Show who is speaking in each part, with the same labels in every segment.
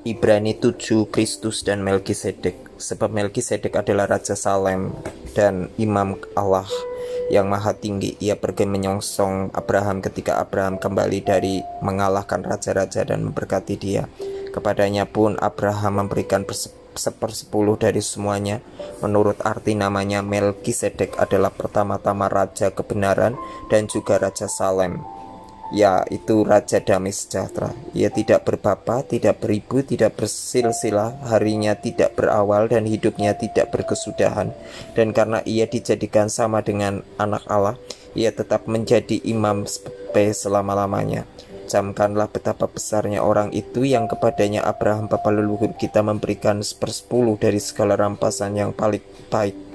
Speaker 1: Ibrani 7 Kristus dan Melkisedek. Sebab Melkisedek adalah raja Salem dan imam Allah yang maha tinggi. Ia pergi menyongsong Abraham ketika Abraham kembali dari mengalahkan raja-raja dan memberkati dia. Kepadanya pun Abraham memberikan sepersepuluh dari semuanya. Menurut arti namanya Melkisedek adalah pertama-tama raja kebenaran dan juga raja Salem yaitu Raja Damai Sejahtera. Ia tidak berbapa, tidak beribu, tidak bersilsilah, harinya tidak berawal dan hidupnya tidak berkesudahan. Dan karena ia dijadikan sama dengan anak Allah, ia tetap menjadi imam sampai selama-lamanya. Camkanlah betapa besarnya orang itu yang kepadanya Abraham Bapa leluhur kita memberikan sepersepuluh dari segala rampasan yang paling baik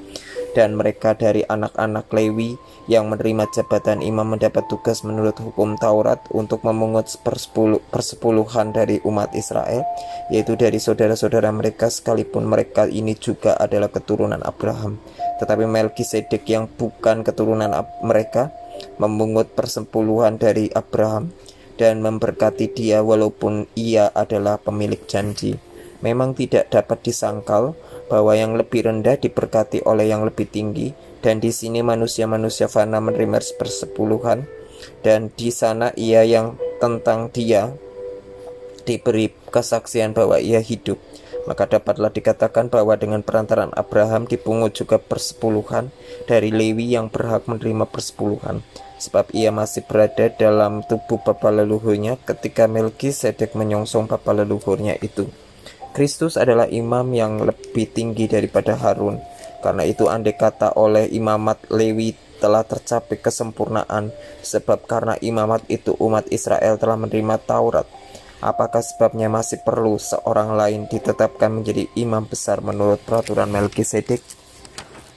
Speaker 1: dan mereka dari anak-anak Lewi yang menerima jabatan imam mendapat tugas menurut hukum Taurat untuk memungut persepuluh, persepuluhan dari umat Israel, yaitu dari saudara-saudara mereka sekalipun mereka ini juga adalah keturunan Abraham. Tetapi Melkisedek yang bukan keturunan mereka memungut persepuluhan dari Abraham dan memberkati dia walaupun ia adalah pemilik janji. Memang tidak dapat disangkal bahwa yang lebih rendah diberkati oleh yang lebih tinggi dan di sini manusia-manusia fana menerima persepuluhan dan di sana ia yang tentang dia diberi kesaksian bahwa ia hidup. Maka dapatlah dikatakan bahwa dengan perantaran Abraham dipungut juga persepuluhan dari Lewi yang berhak menerima persepuluhan. Sebab ia masih berada dalam tubuh bapa leluhurnya ketika Melkisedek menyongsong bapa leluhurnya itu Kristus adalah imam yang lebih tinggi daripada Harun karena itu andai kata oleh imamat Lewi telah tercapai kesempurnaan sebab karena imamat itu umat Israel telah menerima Taurat. Apakah sebabnya masih perlu seorang lain ditetapkan menjadi imam besar menurut peraturan Melkisedek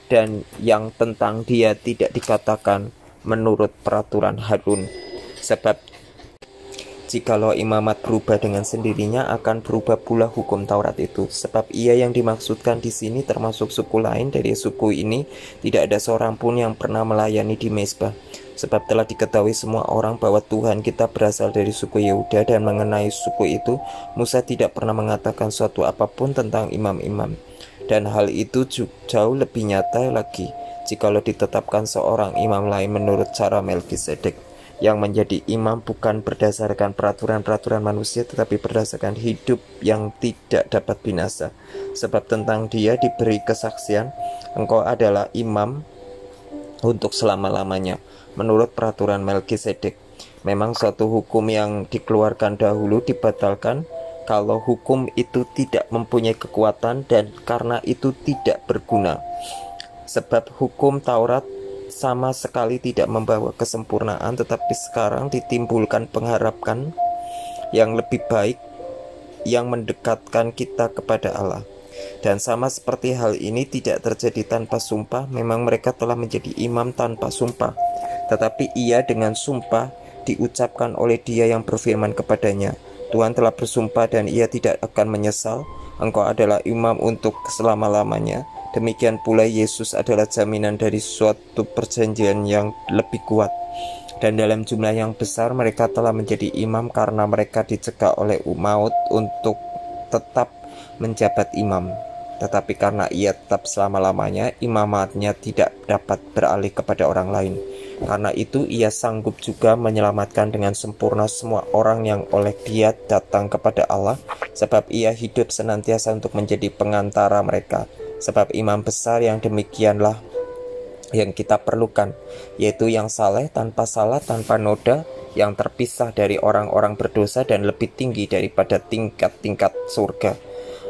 Speaker 1: dan yang tentang dia tidak dikatakan menurut peraturan Harun sebab Jikalau imamat berubah dengan sendirinya akan berubah pula hukum Taurat itu. Sebab ia yang dimaksudkan di sini termasuk suku lain dari suku ini. Tidak ada seorang pun yang pernah melayani di Mesbah. Sebab telah diketahui semua orang bahwa Tuhan kita berasal dari suku Yehuda dan mengenai suku itu Musa tidak pernah mengatakan suatu apa pun tentang imam-imam. Dan hal itu jauh lebih nyata lagi jikalau ditetapkan seorang imam lain menurut cara Melkisedek yang menjadi imam bukan berdasarkan peraturan-peraturan manusia tetapi berdasarkan hidup yang tidak dapat binasa. Sebab tentang dia diberi kesaksian engkau adalah imam untuk selama-lamanya. Menurut peraturan Melkisedek memang suatu hukum yang dikeluarkan dahulu dibatalkan kalau hukum itu tidak mempunyai kekuatan dan karena itu tidak berguna. Sebab hukum Taurat sama sekali tidak membawa kesempurnaan tetapi sekarang ditimbulkan pengharapan yang lebih baik yang mendekatkan kita kepada Allah. Dan sama seperti hal ini tidak terjadi tanpa sumpah, memang mereka telah menjadi imam tanpa sumpah. Tetapi ia dengan sumpah diucapkan oleh dia yang berfirman kepadanya, Tuhan telah bersumpah dan ia tidak akan menyesal, engkau adalah imam untuk selama-lamanya Demikian pula Yesus adalah jaminan dari suatu perjanjian yang lebih kuat. Dan dalam jumlah yang besar mereka telah menjadi imam karena mereka dicegah oleh maut untuk tetap menjabat imam. Tetapi karena ia tetap selama-lamanya, imamatnya tidak dapat beralih kepada orang lain. Karena itu ia sanggup juga menyelamatkan dengan sempurna semua orang yang oleh dia datang kepada Allah, sebab ia hidup senantiasa untuk menjadi pengantara mereka Sebab imam besar yang demikianlah yang kita perlukan, yaitu yang saleh tanpa salah, tanpa noda, yang terpisah dari orang-orang berdosa dan lebih tinggi daripada tingkat-tingkat surga.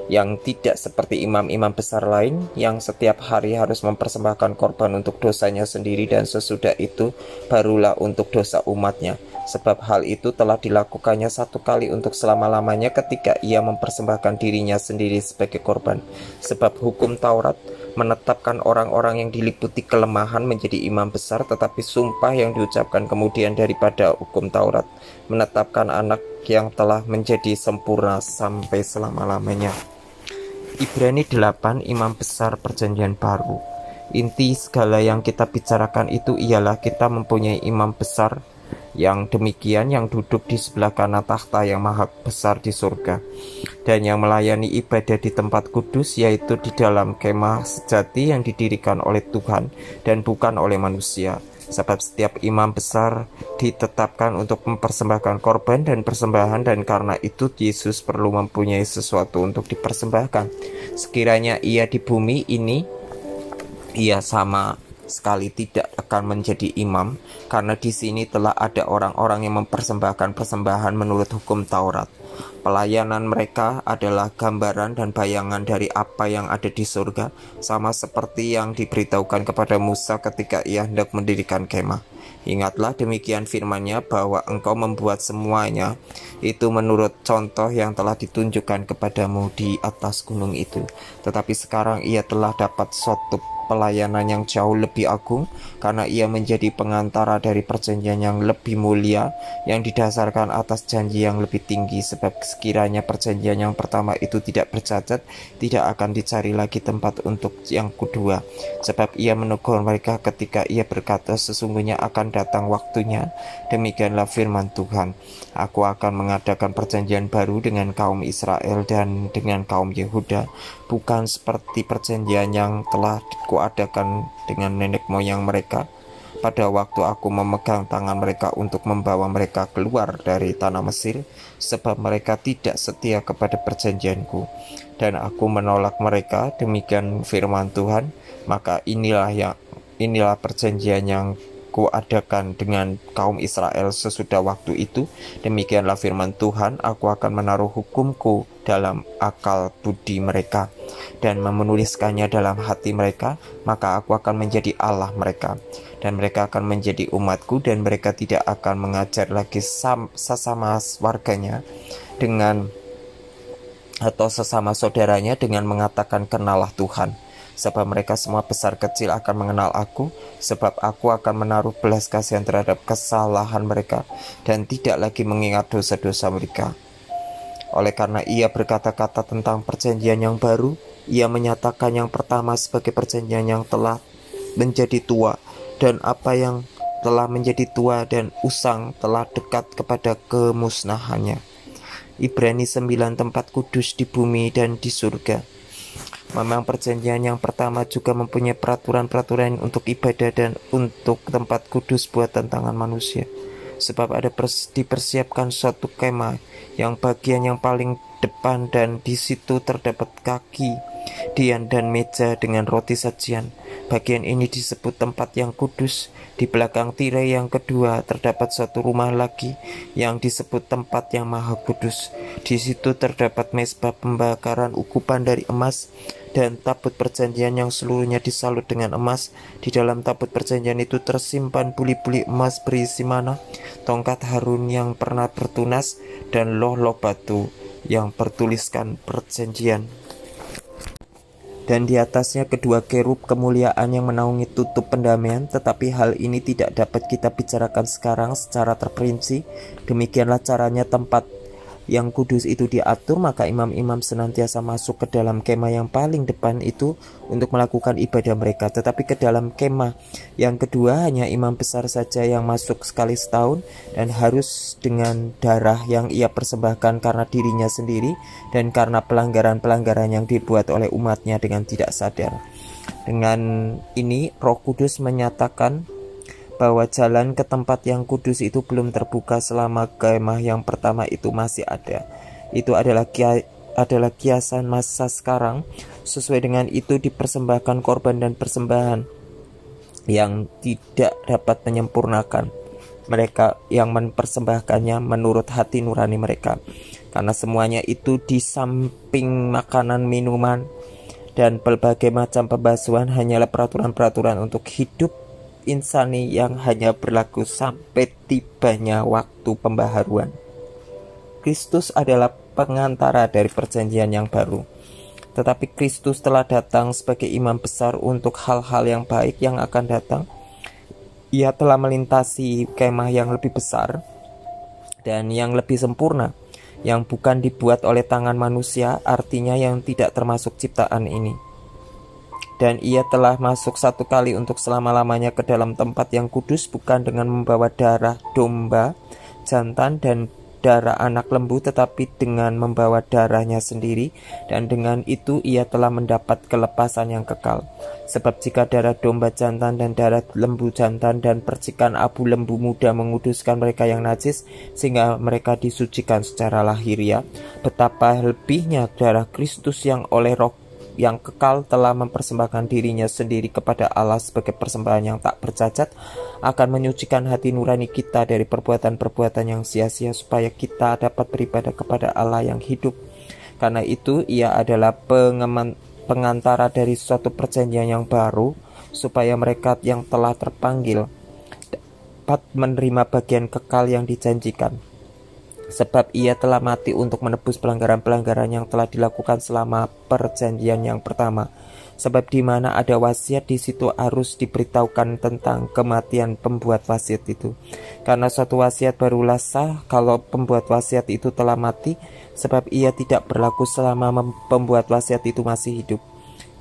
Speaker 1: Yang tidak seperti imam-imam besar lain yang setiap hari harus mempersembahkan korban untuk dosanya sendiri dan sesudah itu barulah untuk dosa umatnya sebab hal itu telah dilakukannya satu kali untuk selama-lamanya ketika ia mempersembahkan dirinya sendiri sebagai korban sebab hukum Taurat menetapkan orang-orang yang diliputi kelemahan menjadi imam besar tetapi sumpah yang diucapkan kemudian daripada hukum Taurat menetapkan anak yang telah menjadi sempurna sampai selama-lamanya. Ibrani 8 Imam Besar Perjanjian Baru Inti segala yang kita bicarakan itu ialah kita mempunyai imam besar yang demikian yang duduk di sebelah kanan tahta yang maha besar di surga. Dan yang melayani ibadah di tempat kudus yaitu di dalam kemah sejati yang didirikan oleh Tuhan dan bukan oleh manusia. Sebab setiap imam besar ditetapkan untuk mempersembahkan korban dan persembahan dan karena itu Yesus perlu mempunyai sesuatu untuk dipersembahkan. Sekiranya ia di bumi ini ia sama sekali tidak akan menjadi imam karena di sini telah ada orang-orang yang mempersembahkan persembahan menurut hukum Taurat. Pelayanan mereka adalah gambaran dan bayangan dari apa yang ada di surga, sama seperti yang diberitahukan kepada Musa ketika ia hendak mendirikan kemah. Ingatlah demikian firmannya bahwa engkau membuat semuanya itu menurut contoh yang telah ditunjukkan kepadamu di atas gunung itu. Tetapi sekarang ia telah dapat suatu pelayanan yang jauh lebih agung karena ia menjadi pengantara dari perjanjian yang lebih mulia yang didasarkan atas janji yang lebih tinggi. Sebab sekiranya perjanjian yang pertama itu tidak bercacat tidak akan dicari lagi tempat untuk yang kedua. Sebab ia menegur mereka ketika ia berkata sesungguhnya akan datang waktunya demikianlah firman Tuhan. Aku akan mengadakan perjanjian baru dengan kaum Israel dan dengan kaum Yehuda bukan seperti perjanjian yang telah kuadakan dengan nenek moyang mereka pada waktu aku memegang tangan mereka untuk membawa mereka keluar dari tanah Mesir, sebab mereka tidak setia kepada perjanjianku, dan aku menolak mereka. Demikian firman Tuhan, maka inilah yang inilah perjanjian yang kuadakan dengan kaum Israel sesudah waktu itu. Demikianlah firman Tuhan, aku akan menaruh hukumku dalam akal budi mereka dan menuliskannya dalam hati mereka, maka aku akan menjadi Allah mereka. Dan mereka akan menjadi umatku dan mereka tidak akan mengajar lagi sesama warganya dengan atau sesama saudaranya dengan mengatakan kenalah Tuhan. Sebab mereka semua besar kecil akan mengenal aku sebab aku akan menaruh belas kasihan terhadap kesalahan mereka dan tidak lagi mengingat dosa-dosa mereka oleh karena ia berkata-kata tentang perjanjian yang baru, ia menyatakan yang pertama sebagai perjanjian yang telah menjadi tua dan apa yang telah menjadi tua dan usang telah dekat kepada kemusnahannya. Ibrani 9 tempat kudus di bumi dan di surga. Memang perjanjian yang pertama juga mempunyai peraturan-peraturan untuk ibadah dan untuk tempat kudus buatan tangan manusia sebab ada pers dipersiapkan suatu kemah yang bagian yang paling depan dan di situ terdapat kaki dian dan meja dengan roti sajian. Bagian ini disebut tempat yang kudus. Di belakang tirai yang kedua terdapat suatu rumah lagi yang disebut tempat yang maha kudus. Di situ terdapat mesbah pembakaran ukupan dari emas dan tabut perjanjian yang seluruhnya disalut dengan emas. Di dalam tabut perjanjian itu tersimpan buli-buli emas berisi mana, tongkat Harun yang pernah bertunas, dan loh-loh batu yang bertuliskan perjanjian. Dan di atasnya kedua kerub kemuliaan yang menaungi tutup pendamaian, tetapi hal ini tidak dapat kita bicarakan sekarang secara terperinci. Demikianlah caranya tempat yang kudus itu diatur, maka imam-imam senantiasa masuk ke dalam kemah yang paling depan itu untuk melakukan ibadah mereka. Tetapi ke dalam kemah yang kedua hanya imam besar saja yang masuk sekali setahun dan harus dengan darah yang ia persembahkan karena dirinya sendiri dan karena pelanggaran-pelanggaran yang dibuat oleh umatnya dengan tidak sadar. Dengan ini Roh Kudus menyatakan bahwa jalan ke tempat yang kudus itu belum terbuka selama kemah yang pertama itu masih ada. Itu adalah kia, adalah kiasan masa sekarang. Sesuai dengan itu dipersembahkan korban dan persembahan yang tidak dapat menyempurnakan mereka yang mempersembahkannya menurut hati nurani mereka. Karena semuanya itu di samping makanan minuman dan berbagai macam pembasuhan hanyalah peraturan-peraturan untuk hidup insani yang hanya berlaku sampai tibanya waktu pembaharuan. Kristus adalah pengantara dari perjanjian yang baru. Tetapi Kristus telah datang sebagai imam besar untuk hal-hal yang baik yang akan datang. Ia telah melintasi kemah yang lebih besar dan yang lebih sempurna, yang bukan dibuat oleh tangan manusia, artinya yang tidak termasuk ciptaan ini dan ia telah masuk satu kali untuk selama-lamanya ke dalam tempat yang kudus bukan dengan membawa darah domba, jantan dan darah anak lembu tetapi dengan membawa darahnya sendiri dan dengan itu ia telah mendapat kelepasan yang kekal. Sebab jika darah domba jantan dan darah lembu jantan dan percikan abu lembu muda menguduskan mereka yang najis sehingga mereka disucikan secara lahiriah, betapa lebihnya darah Kristus yang oleh roh yang kekal telah mempersembahkan dirinya sendiri kepada Allah sebagai persembahan yang tak bercacat akan menyucikan hati nurani kita dari perbuatan-perbuatan yang sia-sia supaya kita dapat beribadah kepada Allah yang hidup. Karena itu ia adalah pengeman, pengantara dari suatu perjanjian yang baru supaya mereka yang telah terpanggil dapat menerima bagian kekal yang dijanjikan sebab ia telah mati untuk menebus pelanggaran-pelanggaran yang telah dilakukan selama perjanjian yang pertama. Sebab di mana ada wasiat di situ harus diberitahukan tentang kematian pembuat wasiat itu. Karena suatu wasiat barulah sah kalau pembuat wasiat itu telah mati, sebab ia tidak berlaku selama pembuat wasiat itu masih hidup.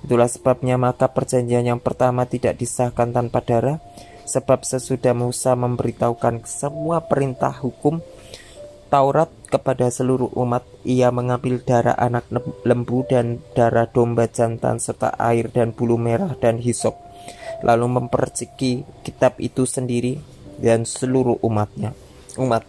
Speaker 1: Itulah sebabnya maka perjanjian yang pertama tidak disahkan tanpa darah, sebab sesudah Musa memberitahukan semua perintah hukum, Taurat kepada seluruh umat, ia mengambil darah anak lembu dan darah domba jantan serta air dan bulu merah dan hisop, lalu memperciki kitab itu sendiri dan seluruh umatnya. Umat.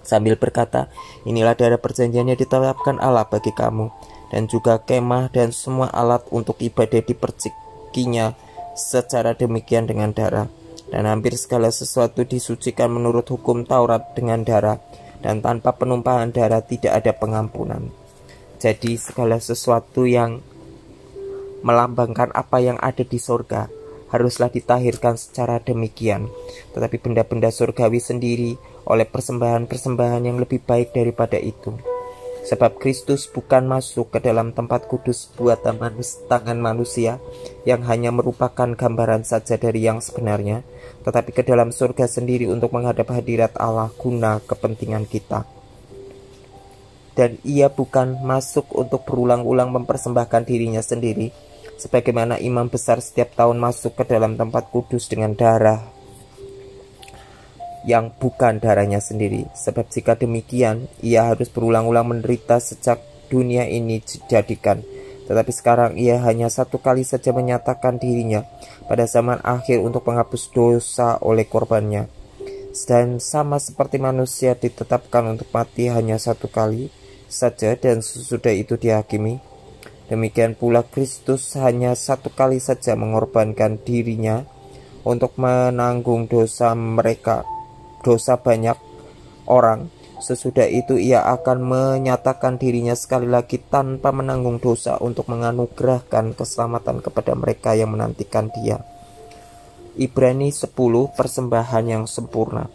Speaker 1: Sambil berkata, inilah darah perjanjian yang ditetapkan Allah bagi kamu, dan juga kemah dan semua alat untuk ibadah dipercikinya secara demikian dengan darah dan hampir segala sesuatu disucikan menurut hukum Taurat dengan darah, dan tanpa penumpahan darah tidak ada pengampunan. Jadi segala sesuatu yang melambangkan apa yang ada di surga haruslah ditahirkan secara demikian. Tetapi benda-benda surgawi sendiri oleh persembahan-persembahan yang lebih baik daripada itu. Sebab Kristus bukan masuk ke dalam tempat kudus buatan manus, tangan manusia yang hanya merupakan gambaran saja dari yang sebenarnya, tetapi ke dalam surga sendiri untuk menghadap hadirat Allah guna kepentingan kita. Dan ia bukan masuk untuk berulang-ulang mempersembahkan dirinya sendiri, sebagaimana imam besar setiap tahun masuk ke dalam tempat kudus dengan darah yang bukan darahnya sendiri. Sebab jika demikian, ia harus berulang-ulang menderita sejak dunia ini dijadikan. Tetapi sekarang ia hanya satu kali saja menyatakan dirinya pada zaman akhir untuk menghapus dosa oleh korbannya. Dan sama seperti manusia ditetapkan untuk mati hanya satu kali saja dan sesudah itu dihakimi. Demikian pula Kristus hanya satu kali saja mengorbankan dirinya untuk menanggung dosa mereka dosa banyak orang. Sesudah itu ia akan menyatakan dirinya sekali lagi tanpa menanggung dosa untuk menganugerahkan keselamatan kepada mereka yang menantikan dia. Ibrani 10 persembahan yang sempurna.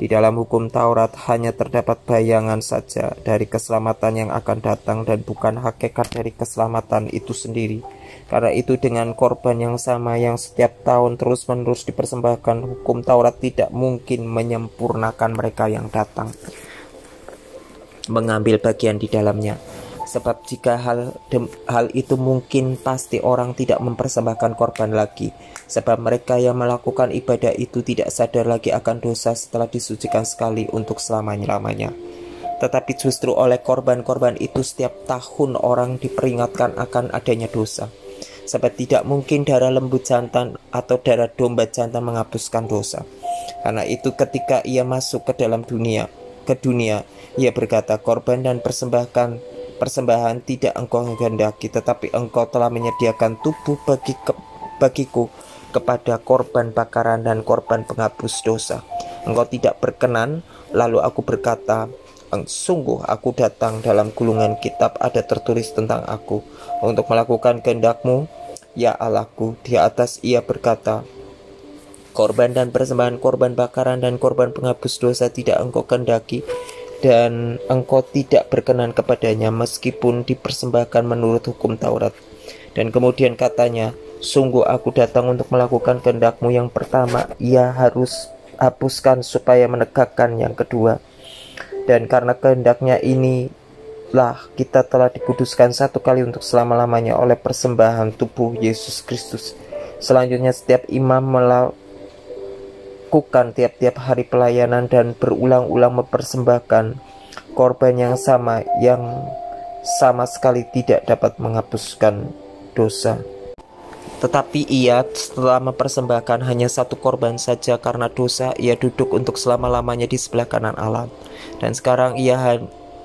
Speaker 1: Di dalam hukum Taurat hanya terdapat bayangan saja dari keselamatan yang akan datang dan bukan hakikat dari keselamatan itu sendiri. Karena itu dengan korban yang sama yang setiap tahun terus-menerus dipersembahkan, hukum Taurat tidak mungkin menyempurnakan mereka yang datang mengambil bagian di dalamnya. Sebab jika hal hal itu mungkin pasti orang tidak mempersembahkan korban lagi. Sebab mereka yang melakukan ibadah itu tidak sadar lagi akan dosa setelah disucikan sekali untuk selama-lamanya. Tetapi justru oleh korban-korban itu setiap tahun orang diperingatkan akan adanya dosa. Sebab tidak mungkin darah lembu jantan atau darah domba jantan menghapuskan dosa. Karena itu ketika ia masuk ke dalam dunia, ke dunia, ia berkata, korban dan persembahkan persembahan tidak engkau kehendaki, tetapi engkau telah menyediakan tubuh bagi ke, bagiku kepada korban bakaran dan korban penghapus dosa. Engkau tidak berkenan, lalu aku berkata, Sungguh aku datang dalam gulungan kitab ada tertulis tentang aku untuk melakukan kehendakmu, ya Allahku. Di atas ia berkata, Korban dan persembahan korban bakaran dan korban penghapus dosa tidak engkau kehendaki, dan engkau tidak berkenan kepadanya meskipun dipersembahkan menurut hukum Taurat. Dan kemudian katanya, sungguh aku datang untuk melakukan kehendakmu yang pertama, ia harus hapuskan supaya menegakkan yang kedua. Dan karena kehendaknya ini lah kita telah dikuduskan satu kali untuk selama-lamanya oleh persembahan tubuh Yesus Kristus. Selanjutnya setiap imam melakukan tiap-tiap hari pelayanan dan berulang-ulang mempersembahkan korban yang sama yang sama sekali tidak dapat menghapuskan dosa. Tetapi ia setelah mempersembahkan hanya satu korban saja karena dosa, ia duduk untuk selama-lamanya di sebelah kanan Allah. Dan sekarang ia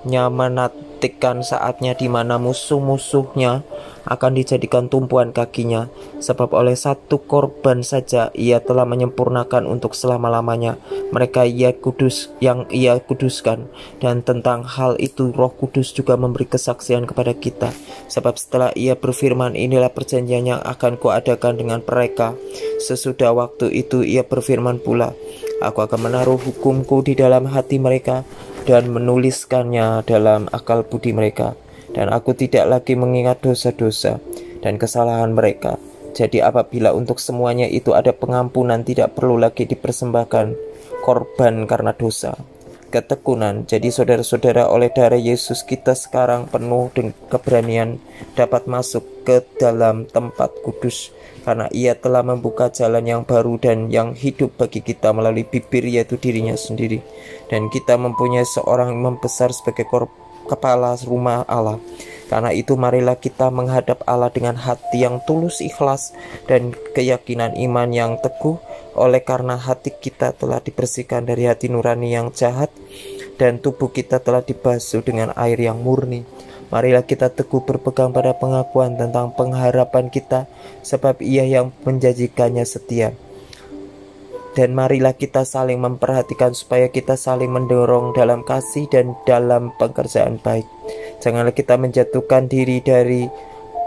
Speaker 1: hanya menantikan saatnya di mana musuh-musuhnya akan dijadikan tumpuan kakinya, sebab oleh satu korban saja ia telah menyempurnakan untuk selama-lamanya. Mereka ia kudus yang ia kuduskan. Dan tentang hal itu Roh Kudus juga memberi kesaksian kepada kita. Sebab setelah ia berfirman inilah perjanjian yang akan kuadakan dengan mereka. Sesudah waktu itu ia berfirman pula aku akan menaruh hukumku di dalam hati mereka dan menuliskannya dalam akal budi mereka dan aku tidak lagi mengingat dosa-dosa dan kesalahan mereka. Jadi apabila untuk semuanya itu ada pengampunan tidak perlu lagi dipersembahkan korban karena dosa. Ketekunan, jadi saudara-saudara oleh darah Yesus kita sekarang penuh dengan keberanian dapat masuk ke dalam tempat kudus. Karena ia telah membuka jalan yang baru dan yang hidup bagi kita melalui bibir yaitu dirinya sendiri. Dan kita mempunyai seorang imam besar sebagai kepala rumah Allah. Karena itu marilah kita menghadap Allah dengan hati yang tulus ikhlas dan keyakinan iman yang teguh oleh karena hati kita telah dibersihkan dari hati nurani yang jahat dan tubuh kita telah dibasuh dengan air yang murni. Marilah kita teguh berpegang pada pengakuan tentang pengharapan kita sebab ia yang menjanjikannya setia dan marilah kita saling memperhatikan supaya kita saling mendorong dalam kasih dan dalam pekerjaan baik. Janganlah kita menjatuhkan diri dari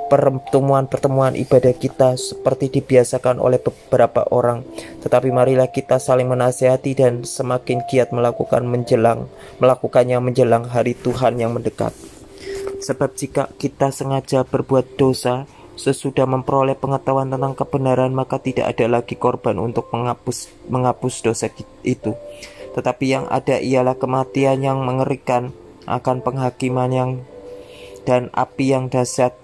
Speaker 1: pertemuan-pertemuan ibadah kita seperti dibiasakan oleh beberapa orang, tetapi marilah kita saling menasihati dan semakin giat melakukan menjelang melakukannya menjelang hari Tuhan yang mendekat. Sebab jika kita sengaja berbuat dosa, Sesudah memperoleh pengetahuan tentang kebenaran, maka tidak ada lagi korban untuk menghapus menghapus dosa itu. Tetapi yang ada ialah kematian yang mengerikan akan penghakiman yang dan api yang dahsyat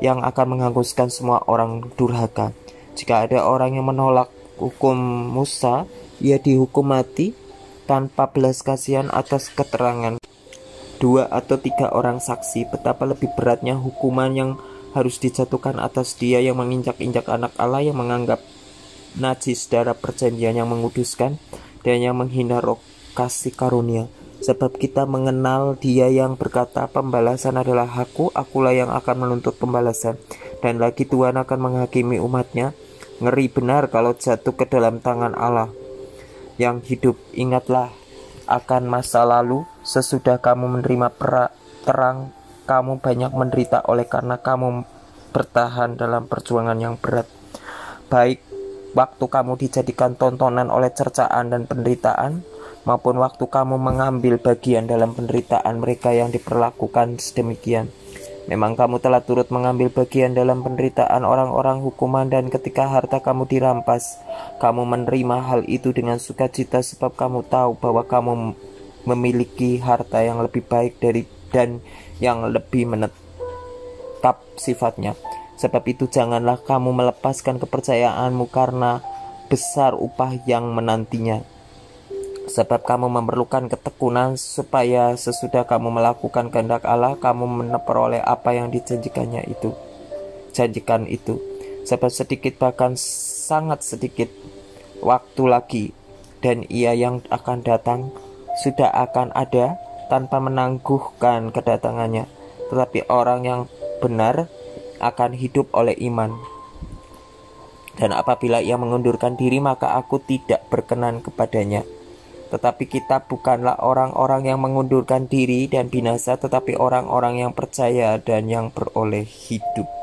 Speaker 1: yang akan menghanguskan semua orang durhaka. Jika ada orang yang menolak hukum Musa, ia dihukum mati tanpa belas kasihan atas keterangan dua atau tiga orang saksi. Betapa lebih beratnya hukuman yang harus dijatuhkan atas dia yang menginjak-injak anak Allah yang menganggap najis darah perjanjian yang menguduskan dan yang menghina roh kasih karunia sebab kita mengenal dia yang berkata pembalasan adalah aku akulah yang akan menuntut pembalasan. Dan lagi Tuhan akan menghakimi umatnya. Ngeri benar kalau jatuh ke dalam tangan Allah yang hidup. Ingatlah akan masa lalu sesudah kamu menerima terang kamu banyak menderita oleh karena kamu bertahan dalam perjuangan yang berat. Baik waktu kamu dijadikan tontonan oleh cercaan dan penderitaan, maupun waktu kamu mengambil bagian dalam penderitaan mereka yang diperlakukan sedemikian. Memang kamu telah turut mengambil bagian dalam penderitaan orang-orang hukuman dan ketika harta kamu dirampas, kamu menerima hal itu dengan sukacita sebab kamu tahu bahwa kamu memiliki harta yang lebih baik dari dan yang lebih menetap sifatnya. Sebab itu janganlah kamu melepaskan kepercayaanmu karena besar upah yang menantinya. Sebab kamu memerlukan ketekunan supaya sesudah kamu melakukan kehendak Allah, kamu memperoleh apa yang dijanjikannya itu. Janjikan itu. Sebab sedikit bahkan sangat sedikit waktu lagi dan ia yang akan datang sudah akan ada tanpa menangguhkan kedatangannya, tetapi orang yang benar akan hidup oleh iman. Dan apabila ia mengundurkan diri, maka aku tidak berkenan kepadanya. Tetapi kita bukanlah orang-orang yang mengundurkan diri dan binasa, tetapi orang-orang yang percaya dan yang beroleh hidup.